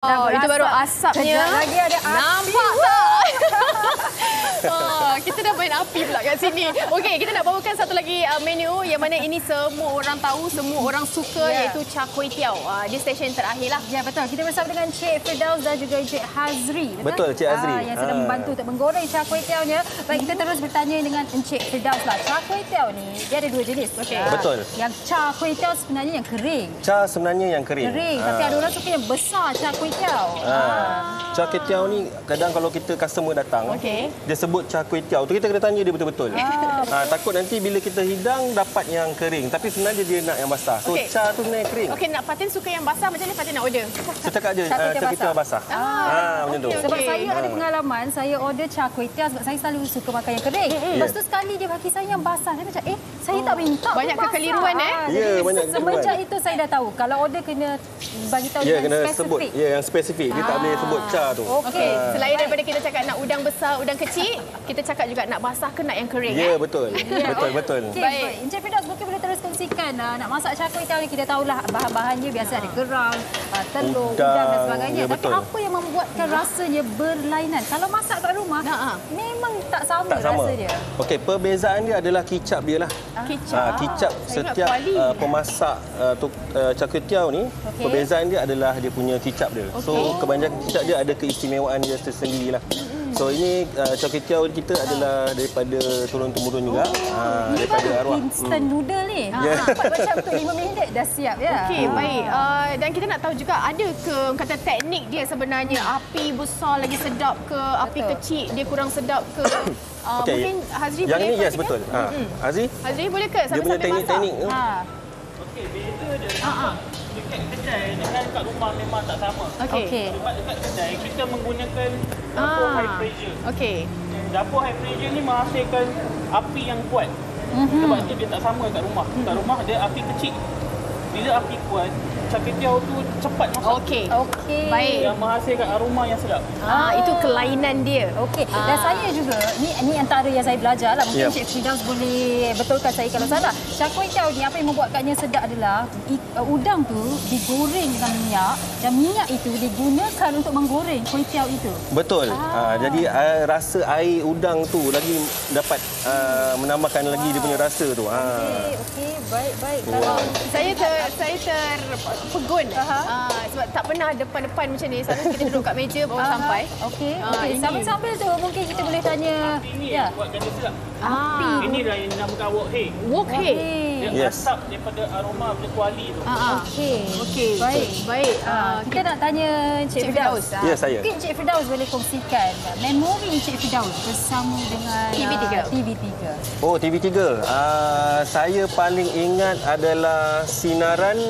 Oh, itu baru asapnya. Lagi ada api. Nampak tak? oh, kita dah main api pula kat sini. Okey, kita nak bawakan satu lagi uh, menu yang mana ini semua orang tahu, semua orang suka Ya. iaitu char kway teow. Uh, di stesen terakhir lah. Ya betul. Kita bersama dengan Cik Firdaus dan juga Cik Hazri. Betul, Cik Hazri. Ah, yang sedang Ah. membantu untuk menggoreng char kway teow-nya. Baik, kita terus bertanya dengan Encik Firdaus lah. Char kway teow ni, dia ada dua jenis. Okey. Ah, Betul. Yang char kway teow sebenarnya yang kering. Cha sebenarnya yang kering. Kering. Tapi ada orang suka yang besar char kway teow. Ha. Cha kway teow ni kadang kalau kita customer datang, Okey. dia sebut cha kway teow tu kita kena tanya dia betul-betul. Ah, Ha, takut nanti bila kita hidang dapat yang kering tapi sebenarnya dia nak yang basah. So Okey. cha tu sebenarnya kering. Okey, nak Fatin suka yang basah macam ni Fatin nak order. Saya cakap je Char kway uh, teow cha kway teow basah. Ah, Ha, macam tu. okey, Sebab Okey. saya ada Ah. pengalaman, saya order char teow sebab saya selalu suka makan yang kering. Lepas tu sekali dia bagi saya yang basah. Saya macam, eh, saya tak minta Banyak basah. kekeliruan, eh? Ah, Ya, jadi banyak Semenjak kekeliruan. itu saya dah tahu. Kalau order kena bagi tahu Ya, dengan kena spesifik. sebut. Ya, yang spesifik. Dia tak Ah. boleh sebut cha tu. Okey, Ah. selain daripada kita cakap nak udang besar, udang kecil, kita cakap juga nak basah ke nak yang kering Ya, eh? betul. Betul, betul. Okey, Baik. baik. Encik Firdaus mungkin boleh terus kongsikan uh, nak masak kway teow ni kita tahulah bahan-bahannya biasa ada kerang, uh, telur, udang, Udang, dan sebagainya. ya, Tapi betul. apa yang membuatkan rasanya berlainan? Kalau masak kat rumah Ha, ha. memang tak sama, Tak sama. rasa dia. Okey, perbezaan dia adalah kicap dia lah. Kicap. Ha, kicap setiap uh, pemasak uh, tu, uh, kway teow ni Okey. perbezaan dia adalah dia punya kicap dia. So Okey. kebanyakan kicap dia ada keistimewaan dia tersendiri lah. So ini uh, char kway teow kita adalah daripada turun temurun juga. Ha, Ini daripada arwah. instant noodle ni. Ha, Ya. Dapat macam untuk 5 minit dah siap ya. Okey, baik. Uh, dan kita nak tahu juga ada ke kata teknik dia sebenarnya api besar lagi sedap ke, api Betul. kecil dia kurang sedap ke? Uh, Okey, Mungkin Hazri Yang boleh ni yes betul. Ha. Mm-mm. Azri, Hazri boleh ke dia punya sambil-sambil masak? teknik-teknik tu. Ha. Okey, beza dia. Ha, ha. Dekat kedai dengan kat rumah memang tak sama. Okey. Okey. Sebab dekat kedai kita menggunakan dapur Ah. high pressure. Okey. Dapur high pressure ni menghasilkan api yang kuat. Mhm. Sebab tu dia tak sama kat rumah. Kat rumah dia api kecil. Bila api kuat, teow tu cepat masak. Okey. Okey. Baik. Yang menghasilkan aroma yang sedap. Ah, itu kelainan dia. Okey, dan Ah. saya juga ni ni antara yang saya belajar lah. Mungkin Yep. Cik Firdaus boleh betulkan saya kalau salah. Char kway teow ni apa yang membuatkannya sedap adalah uh, udang tu digoreng dengan minyak dan minyak itu digunakan untuk menggoreng kway teow itu. Betul. Ah. Ha, jadi uh, rasa air udang tu lagi dapat uh, menambahkan lagi dia punya rasa tu. Ha. Okey, okey, baik baik. Wow. Kalau Saya ter saya terpegun Aha. uh, sebab tak pernah depan-depan macam ni. Selalu kita duduk kat meja baru Aha, sampai. Okey, Ah, okey. ini. Sambil-sambil tu mungkin kita boleh tanya Ini ya. buat ganda sedap. Ah, Inilah yang dinamakan wok hei. wok hey. Dia Yes. asap daripada aroma berkuali tu. Ah, ah. Okey. Okey. Baik. Baik. Uh, kita nak tanya Cik, Cik Firdaus. Ya, saya. Mungkin Cik Firdaus boleh kongsikan memori Cik Firdaus bersama dengan TV3. ah, TV3. Oh, TV3. Uh, saya paling ingat adalah sinaran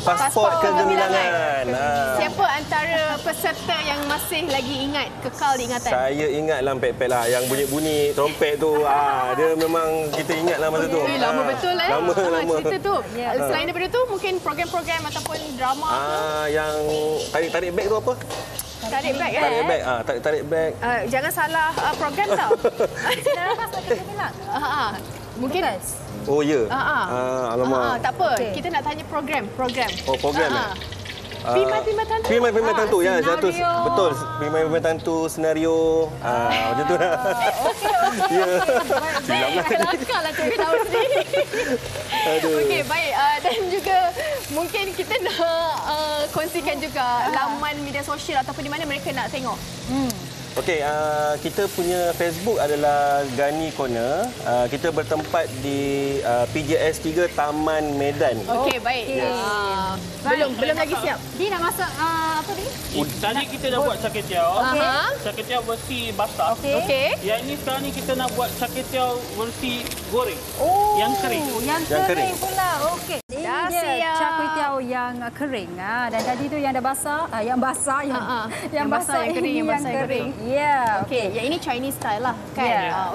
pasport Pasport kegemilangan. Ha. Siapa antara peserta yang masih lagi ingat kekal di ingatan? Saya ingat lah pet-pet lah yang bunyi-bunyi trompet tu. Ah, dia memang kita ingat lah masa tu. Eh, lama Ah, betul eh. Lama, Ah, lama. Cerita tu. Ya. Uh, Selain daripada tu, mungkin program-program ataupun drama? Ah, yang tarik-tarik beg tu apa? Tarik beg Tarik eh? beg. Ah, tarik-tarik beg. Uh, jangan salah uh, program tau. Ah, ah. Mungkin. Oh, ya. Ah, ah. Ah, alamak. Ah, tak apa. Okey. Kita nak tanya program, program. Oh, program Ah, eh? Ah. Pimat-pimat tantu. Pimat-pimat Ah, tantu ya, jatuh senario. betul. Pimat-pimat tantu senario. Ah, macam tu lah. Okey, okey. Ya. okey. Silap lah. Kelakar lah tu tahu sendiri. Aduh. Okey, baik. Uh, dan juga mungkin kita nak uh, kongsikan juga laman media sosial ataupun di mana mereka nak tengok. Hmm. Okey, uh, kita punya Facebook adalah Gani Corner. Uh, kita bertempat di uh, PJS 3 Taman Medan. Okey, baik. Okey. Ah, belum belum lagi siap. Dia nak masak ah, apa ni? Tadi kita dah buat teow. Okey. Teow versi basah. Okey. Okey. Yang ini sekarang ni kita nak buat teow versi goreng. Oh, Yang kering. Yang Yang kering, kering. pula. Okey. Ini Dah dia siap. char kway teow yang kering. Ah, dan tadi tu yang dah basah, ah, yang basah yang Ah, ah. yang Yang basah, basah yang kering, yang basah, yang kering. Ya. Okey, yang ini Chinese style lah kan. Ya. Ah,